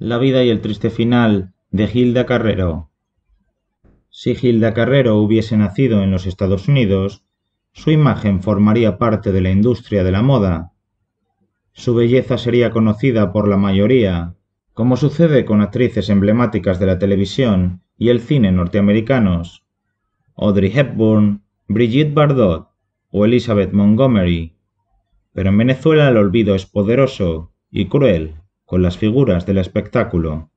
La vida y el triste final de Gilda Carrero. Si Gilda Carrero hubiese nacido en los Estados Unidos, su imagen formaría parte de la industria de la moda. Su belleza sería conocida por la mayoría, como sucede con actrices emblemáticas de la televisión y el cine norteamericanos. Audrey Hepburn, Brigitte Bardot o Elizabeth Montgomery. Pero en Venezuela el olvido es poderoso y cruel con las figuras del espectáculo.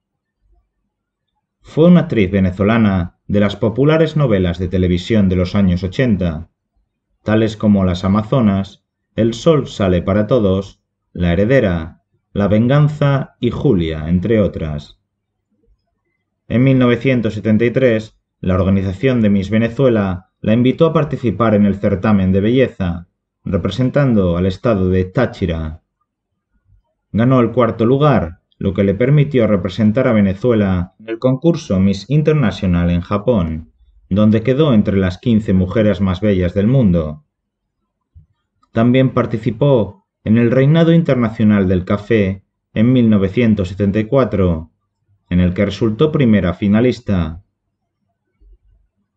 Fue una actriz venezolana de las populares novelas de televisión de los años 80, tales como Las Amazonas, El Sol sale para todos, La Heredera, La Venganza y Julia, entre otras. En 1973, la organización de Miss Venezuela la invitó a participar en el certamen de belleza, representando al estado de Táchira. Ganó el cuarto lugar, lo que le permitió representar a Venezuela en el concurso Miss International en Japón, donde quedó entre las 15 mujeres más bellas del mundo. También participó en el Reinado Internacional del Café en 1974, en el que resultó primera finalista.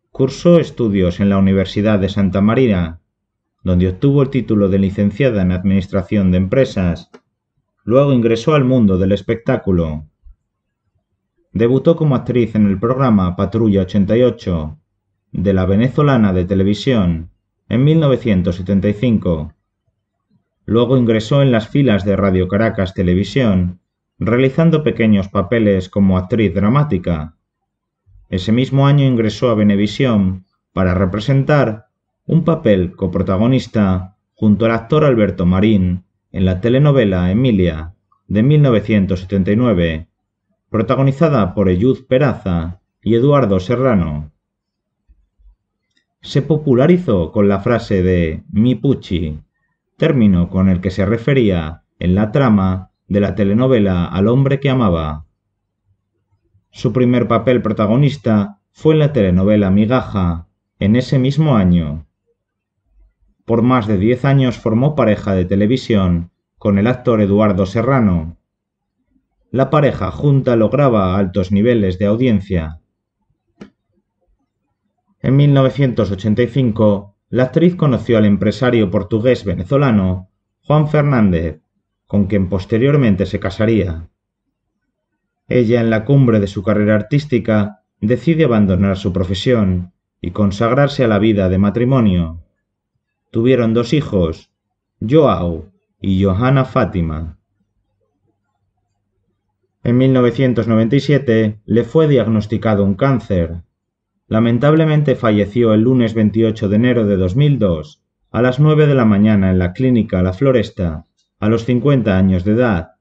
Cursó estudios en la Universidad de Santa María, donde obtuvo el título de licenciada en Administración de Empresas Luego ingresó al mundo del espectáculo. Debutó como actriz en el programa Patrulla 88 de la venezolana de televisión en 1975. Luego ingresó en las filas de Radio Caracas Televisión, realizando pequeños papeles como actriz dramática. Ese mismo año ingresó a Venevisión para representar un papel coprotagonista junto al actor Alberto Marín en la telenovela Emilia de 1979, protagonizada por Eyud Peraza y Eduardo Serrano. Se popularizó con la frase de mi pucci, término con el que se refería en la trama de la telenovela al hombre que amaba. Su primer papel protagonista fue en la telenovela Migaja, en ese mismo año. Por más de diez años formó pareja de televisión con el actor Eduardo Serrano. La pareja junta lograba altos niveles de audiencia. En 1985, la actriz conoció al empresario portugués venezolano Juan Fernández, con quien posteriormente se casaría. Ella, en la cumbre de su carrera artística, decide abandonar su profesión y consagrarse a la vida de matrimonio. Tuvieron dos hijos, Joao y Johanna Fátima. En 1997 le fue diagnosticado un cáncer. Lamentablemente falleció el lunes 28 de enero de 2002 a las 9 de la mañana en la clínica La Floresta, a los 50 años de edad.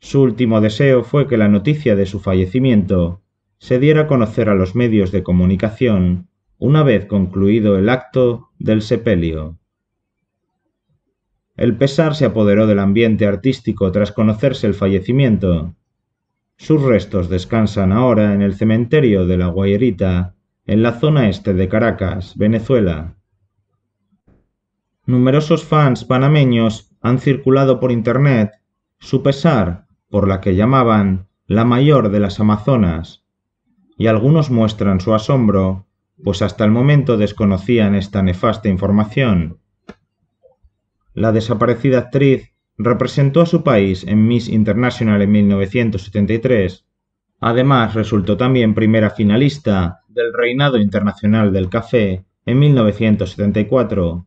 Su último deseo fue que la noticia de su fallecimiento se diera a conocer a los medios de comunicación una vez concluido el acto del sepelio. El pesar se apoderó del ambiente artístico tras conocerse el fallecimiento. Sus restos descansan ahora en el cementerio de la Guayerita, en la zona este de Caracas, Venezuela. Numerosos fans panameños han circulado por Internet su pesar por la que llamaban la mayor de las Amazonas, y algunos muestran su asombro pues hasta el momento desconocían esta nefasta información. La desaparecida actriz representó a su país en Miss International en 1973. Además, resultó también primera finalista del Reinado Internacional del Café en 1974.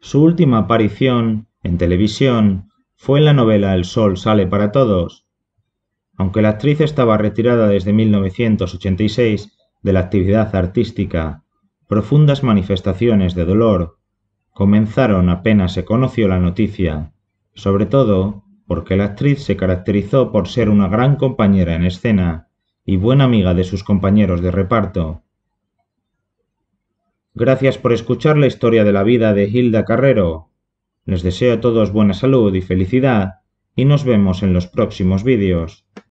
Su última aparición en televisión fue en la novela El Sol sale para todos. Aunque la actriz estaba retirada desde 1986, de la actividad artística, profundas manifestaciones de dolor comenzaron apenas se conoció la noticia, sobre todo porque la actriz se caracterizó por ser una gran compañera en escena y buena amiga de sus compañeros de reparto. Gracias por escuchar la historia de la vida de Hilda Carrero. Les deseo a todos buena salud y felicidad y nos vemos en los próximos vídeos.